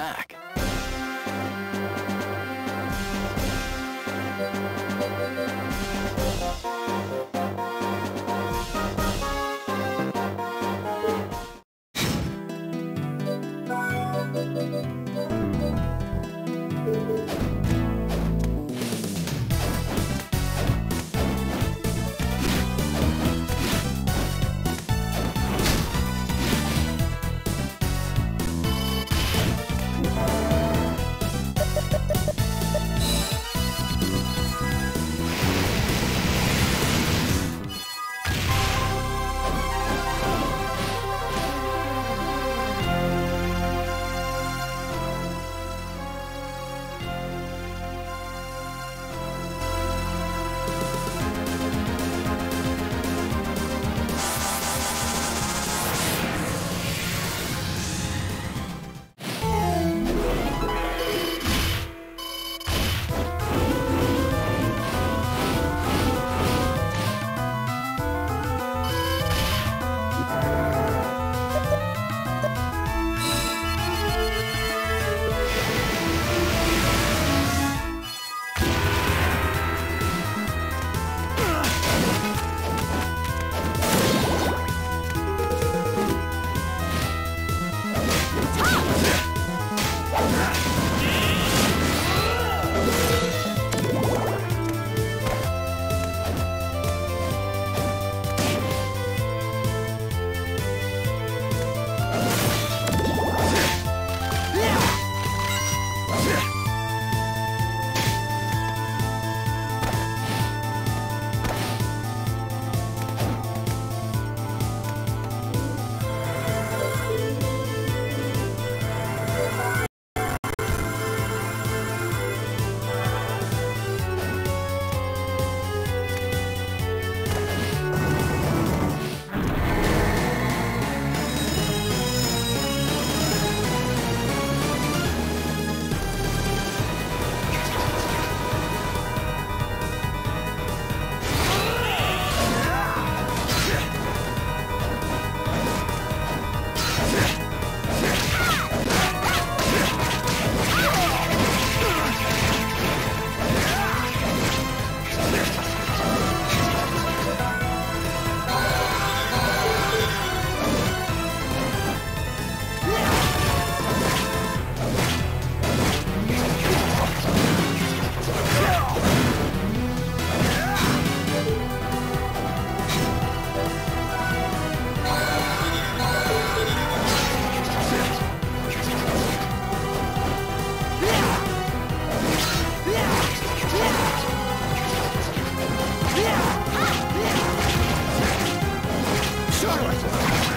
back. Charlotte!